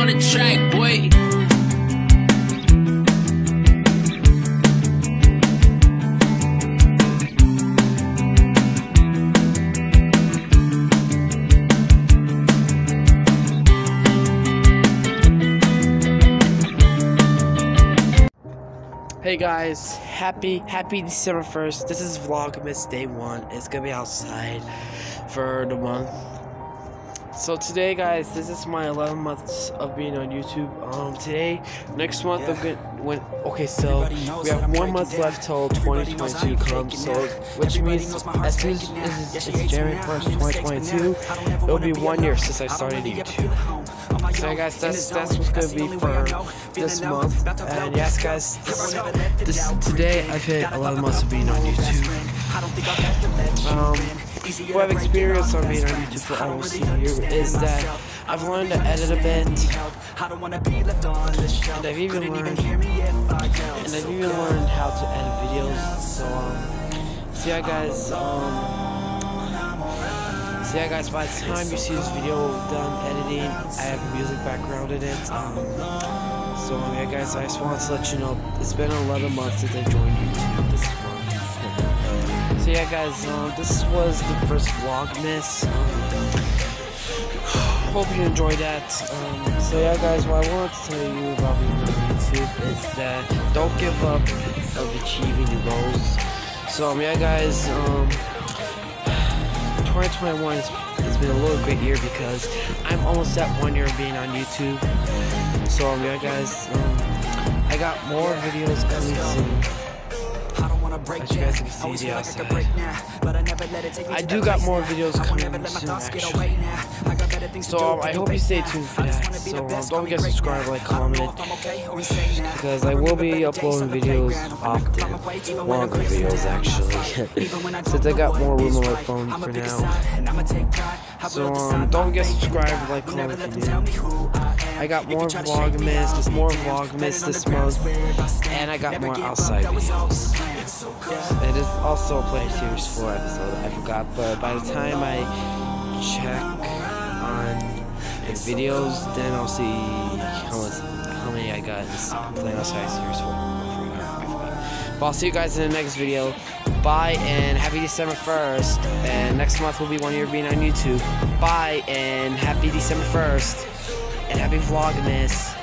on the track, boy. Hey guys, happy happy December 1st. This is Vlogmas day one. It's gonna be outside for the month. So today guys, this is my 11 months of being on YouTube. Um today, next month I'm gonna when okay so we have one month left till 2022 comes, so which means as soon as it's, it's January 1st, 2022, it'll be one year since I started YouTube. So yeah, guys, that's that's what's gonna be for this month. And yes, guys, this, this today I've hit 11 months of being on YouTube. Um, what I've experienced on being on YouTube for almost a year is that I've learned to edit a bit, and I've even learned, and I've even learned how to edit videos. So um, so yeah, guys, um. So yeah guys, by the time you see this video done editing, I have music background in it. Um, so um, yeah guys, I just wanted to let you know, it's been 11 months since I joined YouTube this month. So yeah guys, um, this was the first Vlogmas. Um, hope you enjoyed that. Um, so yeah guys, what I wanted to tell you about being on YouTube is that don't give up of achieving your goals. So um, yeah guys, um, 2021 has, has been a little great year because I'm almost at one year of being on YouTube. So um, yeah, guys, um, I got more videos coming soon. As you guys can see the outside. I do got more videos coming soon, actually. So um, I hope you stay tuned for that. So um, don't forget to subscribe, like, comment, because I will be uploading videos often, longer videos actually, since I got more room on my phone for now. So um, don't forget to subscribe, like, comment if you do. I got more vlogmas, more vlogmas this month, and I got more outside videos. It is also a Play Series 4 episode, I forgot, but by the time I check on the videos, then I'll see how, how many I got in Playing Outside Series 4. I forgot. But I'll see you guys in the next video. Bye, and happy December 1st. And next month will be one year being on YouTube. Bye, and happy December 1st. And happy Vlogmas.